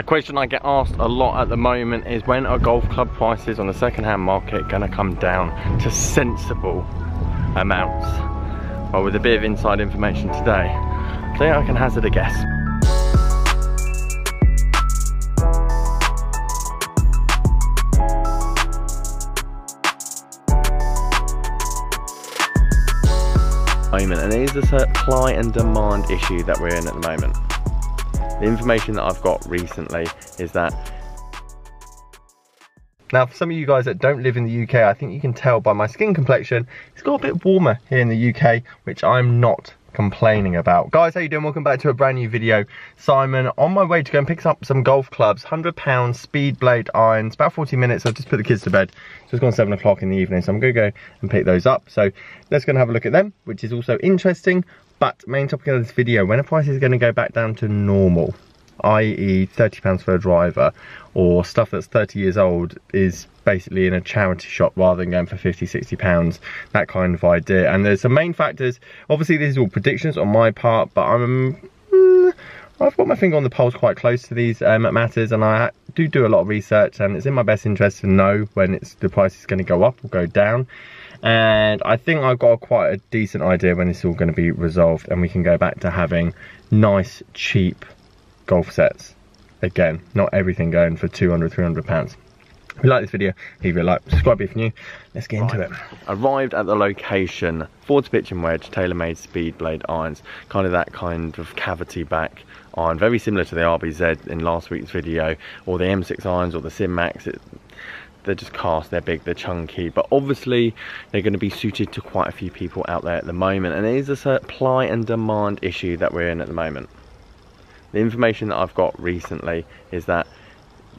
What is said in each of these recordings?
A question I get asked a lot at the moment is when are golf club prices on the second-hand market going to come down to sensible amounts? Well, with a bit of inside information today, I think I can hazard a guess. and it is a supply and demand issue that we're in at the moment. The information that I've got recently is that now, for some of you guys that don't live in the UK, I think you can tell by my skin complexion, it's got a bit warmer here in the UK, which I'm not complaining about. Guys, how you doing? Welcome back to a brand new video. Simon, on my way to go and pick up some golf clubs, 100 pound speed blade irons, about 40 minutes. I've just put the kids to bed. So it's gone seven o'clock in the evening. So I'm gonna go and pick those up. So let's go and have a look at them, which is also interesting. But main topic of this video, when a price is gonna go back down to normal, i.e. 30 pounds for a driver or stuff that's 30 years old is basically in a charity shop rather than going for 50 60 pounds that kind of idea. And there's some main factors. Obviously this is all predictions on my part but i'm mm, I've got my finger on the pulse quite close to these um, matters and I do do a lot of research and it's in my best interest to know when it's the price is going to go up or go down and I think I've got quite a decent idea when it's all going to be resolved and we can go back to having nice cheap golf sets again not everything going for 200 300 pounds if you like this video, leave a like, subscribe if you're new. Let's get right. into it. Arrived at the location, Ford's pitch and wedge, TaylorMade speed blade irons, kind of that kind of cavity back iron, very similar to the RBZ in last week's video, or the M6 irons or the Sim Max. They're just cast, they're big, they're chunky, but obviously they're going to be suited to quite a few people out there at the moment, and it is a supply and demand issue that we're in at the moment. The information that I've got recently is that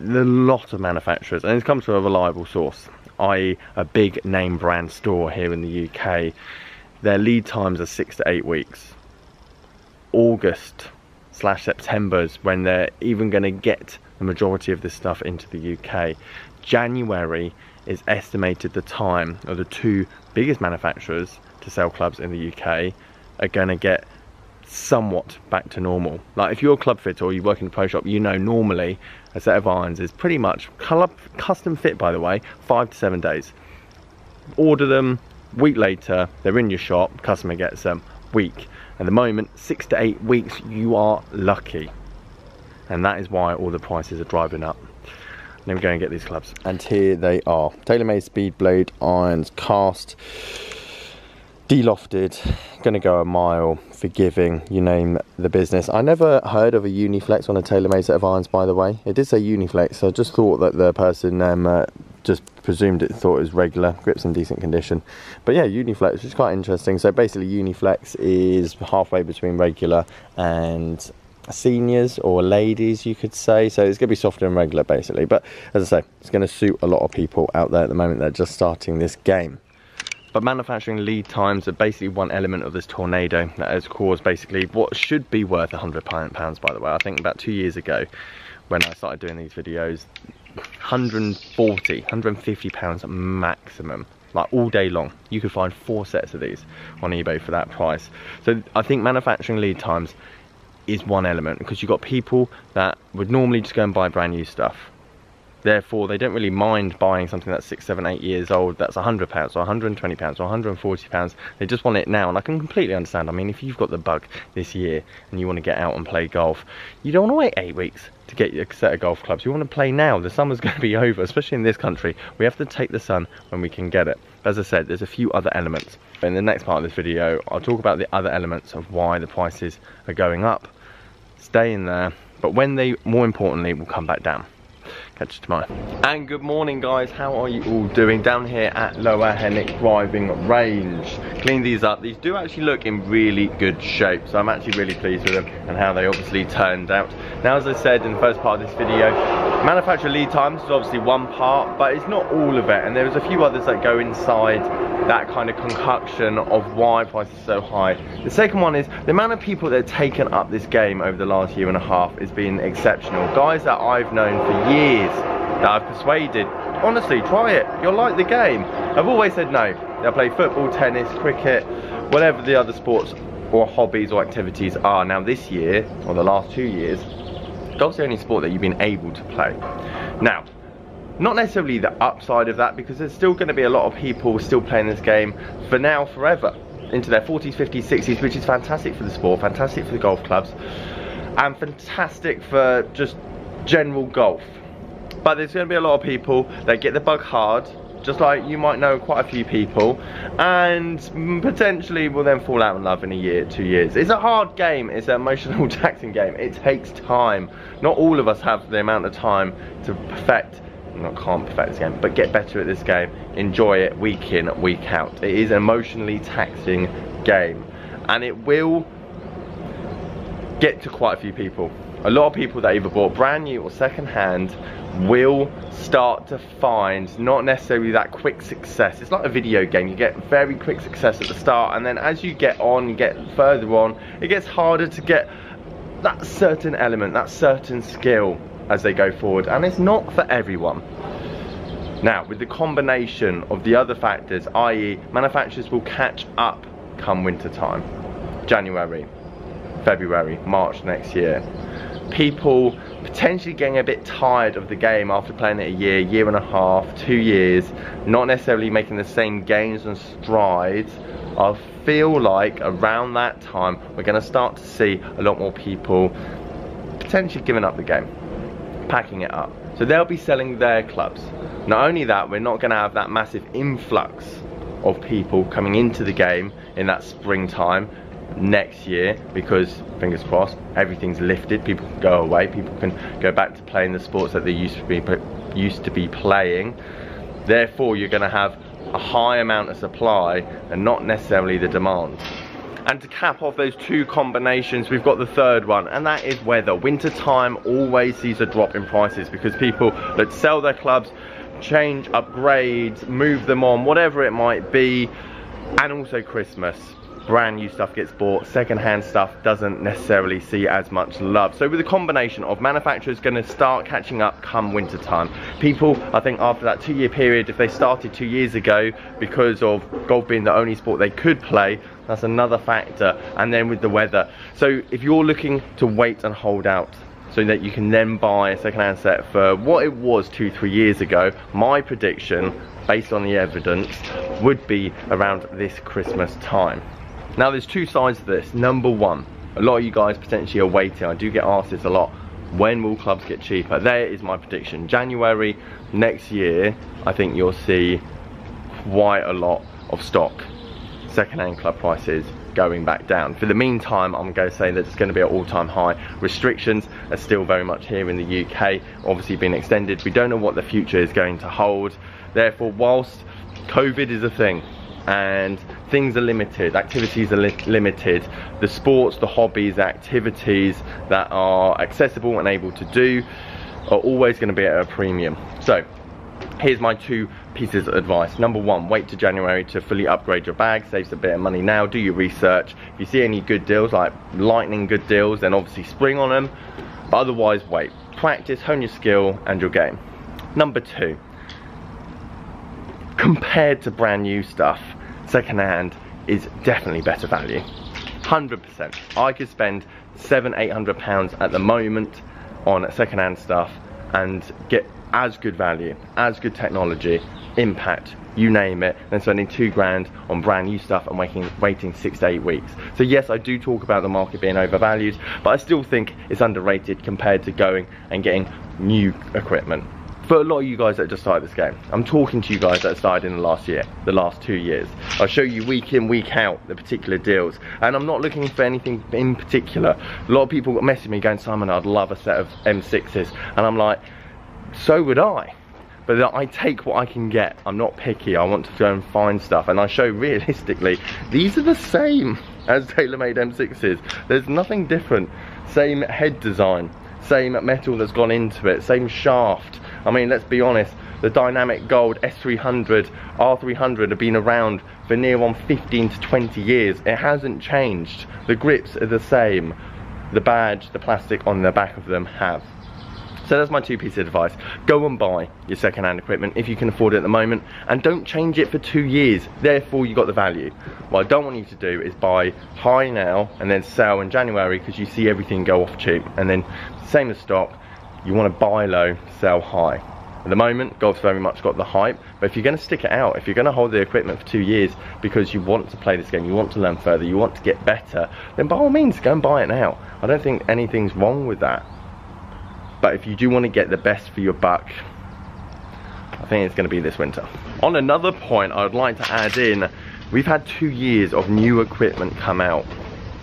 a lot of manufacturers, and it's come from a reliable source, i.e. a big name brand store here in the UK, their lead times are six to eight weeks. August slash September is when they're even going to get the majority of this stuff into the UK. January is estimated the time of the two biggest manufacturers to sell clubs in the UK are going to get somewhat back to normal. Like if you're a club fitter or you work in a pro shop, you know normally a set of irons is pretty much club, custom fit by the way, five to seven days. Order them, week later, they're in your shop, customer gets them, week. At the moment, six to eight weeks, you are lucky. And that is why all the prices are driving up. Let me go and get these clubs. And here they are. TaylorMade Speed Blade irons cast delofted, gonna go a mile, forgiving, you name the business. I never heard of a Uniflex on a TaylorMade set of irons, by the way. It did say Uniflex, so I just thought that the person um, uh, just presumed it, thought it was regular, grips in decent condition. But yeah, Uniflex, which is quite interesting. So basically Uniflex is halfway between regular and seniors or ladies you could say so it's going to be softer and regular basically but as i say it's going to suit a lot of people out there at the moment that are just starting this game but manufacturing lead times are basically one element of this tornado that has caused basically what should be worth 100 pounds by the way. I think about two years ago when I started doing these videos, 140, 150 pounds maximum like all day long. You could find four sets of these on eBay for that price. So I think manufacturing lead times is one element because you've got people that would normally just go and buy brand new stuff. Therefore they don't really mind buying something that's six seven eight years old that's 100 pounds or 120 pounds or 140 pounds. They just want it now and i can completely understand. I mean if you've got the bug this year and you want to get out and play golf you don't want to wait eight weeks to get a set of golf clubs. You want to play now. The summer's going to be over especially in this country. We have to take the sun when we can get it. As i said there's a few other elements. In the next part of this video i'll talk about the other elements of why the prices are going up stay in there but when they more importantly will come back down catch you tomorrow. And good morning guys, how are you all doing? Down here at Lower Henwick Driving Range. Clean these up, these do actually look in really good shape, so I'm actually really pleased with them and how they obviously turned out. Now as I said in the first part of this video, manufacturer lead times is obviously one part, but it's not all of it, and there's a few others that go inside that kind of concoction of why prices are so high. The second one is the amount of people that have taken up this game over the last year and a half has been exceptional. Guys that I've known for years that I've persuaded, honestly, try it. You'll like the game. I've always said no. They'll play football, tennis, cricket, whatever the other sports or hobbies or activities are. Now this year, or the last two years, golf's the only sport that you've been able to play. Now, not necessarily the upside of that because there's still going to be a lot of people still playing this game for now forever into their 40s 50s 60s which is fantastic for the sport fantastic for the golf clubs and fantastic for just general golf but there's going to be a lot of people that get the bug hard just like you might know quite a few people and potentially will then fall out in love in a year two years it's a hard game it's an emotional taxing game it takes time not all of us have the amount of time to perfect not can't perfect this game, but get better at this game. Enjoy it week in, week out. It is an emotionally taxing game. And it will get to quite a few people. A lot of people that either bought brand new or second hand will start to find not necessarily that quick success. It's like a video game. You get very quick success at the start and then as you get on, get further on, it gets harder to get that certain element, that certain skill as they go forward and it's not for everyone. Now with the combination of the other factors i.e. manufacturers will catch up come winter time, January, February, March next year. People potentially getting a bit tired of the game after playing it a year, year and a half, two years, not necessarily making the same gains and strides. I feel like around that time we're going to start to see a lot more people potentially giving up the game packing it up. So they'll be selling their clubs. Not only that, we're not going to have that massive influx of people coming into the game in that springtime next year because fingers crossed everything's lifted. People can go away. People can go back to playing the sports that they used to be used to be playing. Therefore you're going to have a high amount of supply and not necessarily the demand. And to cap off those two combinations, we've got the third one, and that is weather. Winter time always sees a drop in prices because people that sell their clubs, change, upgrades move them on, whatever it might be, and also Christmas brand new stuff gets bought, second-hand stuff doesn't necessarily see as much love. So with a combination of manufacturers going to start catching up come winter time. People, I think after that two-year period, if they started two years ago because of golf being the only sport they could play, that's another factor. And then with the weather. So if you're looking to wait and hold out so that you can then buy a second-hand set for what it was two, three years ago, my prediction, based on the evidence, would be around this Christmas time. Now there's two sides to this. Number one, a lot of you guys potentially are waiting. I do get asked this a lot. When will clubs get cheaper? There is my prediction. January next year, I think you'll see quite a lot of stock. Second-hand club prices going back down. For the meantime, I'm going to say that it's going to be at all-time high. Restrictions are still very much here in the UK, obviously being extended. We don't know what the future is going to hold. Therefore, whilst COVID is a thing, and things are limited, activities are li limited. The sports, the hobbies, the activities that are accessible and able to do are always going to be at a premium. So here's my two pieces of advice. Number one, wait to January to fully upgrade your bag, saves a bit of money now, do your research. If you see any good deals, like lightning good deals, then obviously spring on them. But otherwise, wait. Practice, hone your skill and your game. Number two, compared to brand new stuff, secondhand is definitely better value. 100%. I could spend seven, eight hundred pounds at the moment on secondhand stuff and get as good value, as good technology, impact, you name it, than spending two grand on brand new stuff and waiting, waiting six to eight weeks. So yes, I do talk about the market being overvalued, but I still think it's underrated compared to going and getting new equipment for a lot of you guys that just started this game. I'm talking to you guys that started in the last year, the last two years. I'll show you week in, week out, the particular deals. And I'm not looking for anything in particular. A lot of people got messaging me going, Simon, I'd love a set of M6s. And I'm like, so would I. But I take what I can get. I'm not picky. I want to go and find stuff. And I show realistically, these are the same as TaylorMade M6s. There's nothing different. Same head design, same metal that's gone into it, same shaft, I mean, let's be honest, the Dynamic Gold S300, R300 have been around for near on 15 to 20 years. It hasn't changed. The grips are the same. The badge, the plastic on the back of them have. So that's my two piece of advice. Go and buy your second-hand equipment if you can afford it at the moment and don't change it for two years. Therefore you got the value. What I don't want you to do is buy high now and then sell in January because you see everything go off cheap. And then same as stock, you want to buy low, sell high. At the moment, golf's very much got the hype, but if you're going to stick it out, if you're going to hold the equipment for two years because you want to play this game, you want to learn further, you want to get better, then by all means, go and buy it now. I don't think anything's wrong with that. But if you do want to get the best for your buck, I think it's going to be this winter. On another point, I would like to add in, we've had two years of new equipment come out.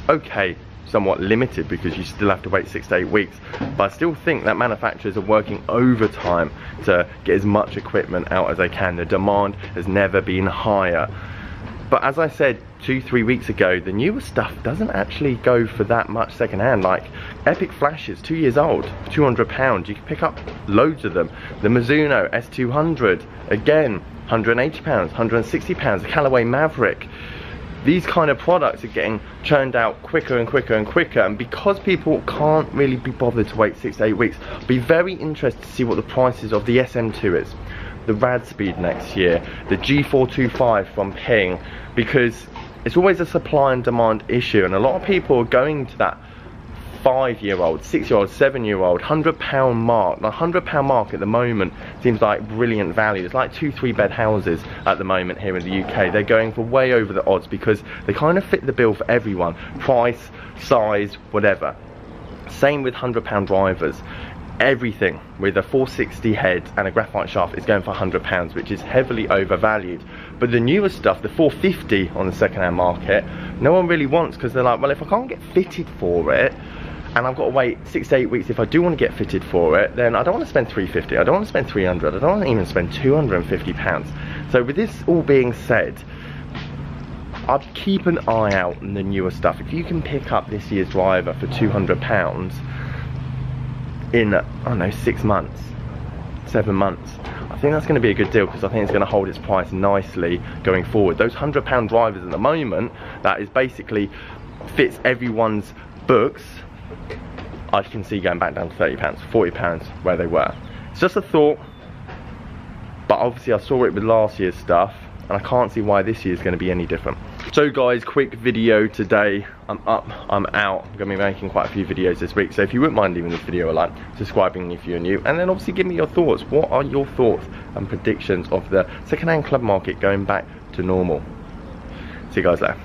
Okay, somewhat limited because you still have to wait six to eight weeks. But I still think that manufacturers are working overtime to get as much equipment out as they can. The demand has never been higher. But as I said two, three weeks ago, the newer stuff doesn't actually go for that much secondhand. Like Epic Flashes, two years old, 200 pounds. You can pick up loads of them. The Mizuno S200, again, 180 pounds, 160 pounds. The Callaway Maverick these kind of products are getting churned out quicker and quicker and quicker and because people can't really be bothered to wait six to eight weeks I'll be very interested to see what the prices of the SIM2 is the Rad Speed next year the G425 from Ping because it's always a supply and demand issue and a lot of people are going to that five year old, six year old, seven year old, hundred pound mark. The hundred pound mark at the moment seems like brilliant value. It's like two, three bed houses at the moment here in the UK. They're going for way over the odds because they kind of fit the bill for everyone. Price, size, whatever. Same with hundred pound drivers everything with a 460 head and a graphite shaft is going for 100 pounds which is heavily overvalued but the newer stuff the 450 on the second-hand market no one really wants because they're like well if I can't get fitted for it and I've got to wait six to eight weeks. If I do want to get fitted for it then I don't want to spend 350 I don't want to spend 300 I don't want to even spend 250 pounds. So with this all being said I'd keep an eye out on the newer stuff. If you can pick up this year's driver for 200 pounds in I don't know six months seven months I think that's going to be a good deal because I think it's going to hold its price nicely going forward. Those 100 pound drivers at the moment that is basically fits everyone's books I can see going back down to 30 pounds, 40 pounds where they were. It's just a thought, but obviously I saw it with last year's stuff and I can't see why this year is going to be any different. So guys, quick video today. I'm up, I'm out. I'm going to be making quite a few videos this week. So if you wouldn't mind leaving this video a like, subscribing if you're new, and then obviously give me your thoughts. What are your thoughts and predictions of the second-hand club market going back to normal? See you guys later.